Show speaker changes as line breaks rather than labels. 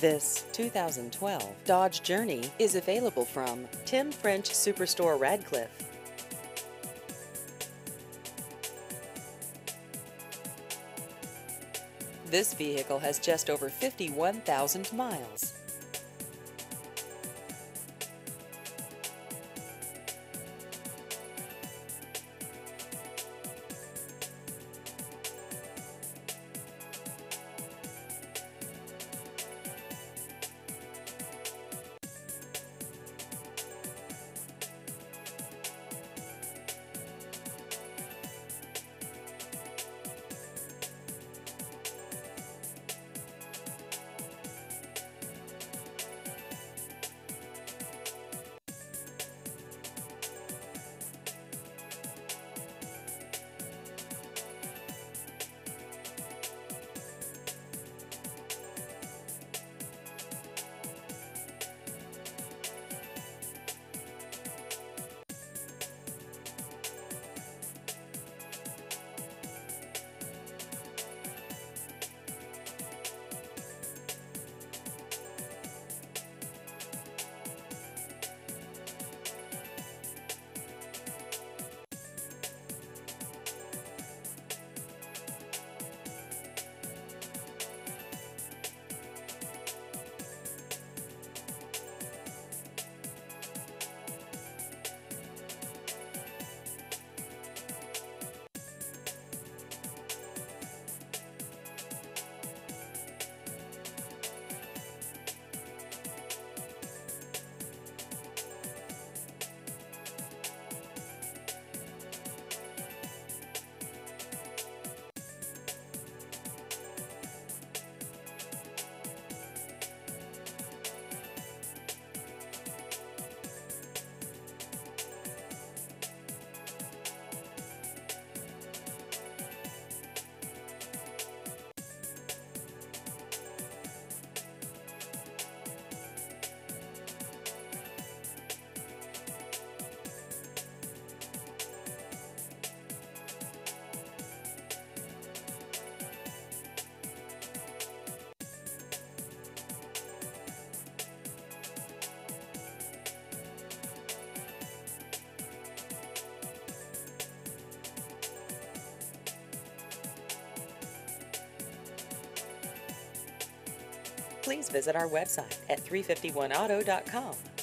This 2012 Dodge Journey is available from Tim French Superstore Radcliff. This vehicle has just over 51,000 miles. Please visit our website at 351auto.com